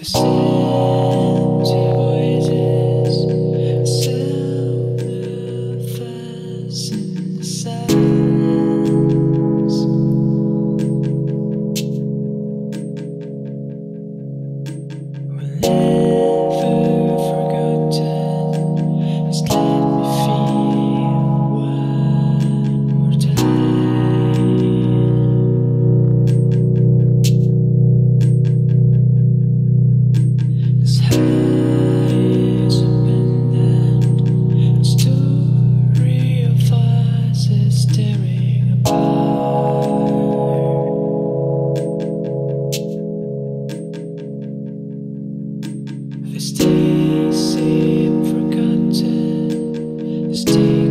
This empty Stay.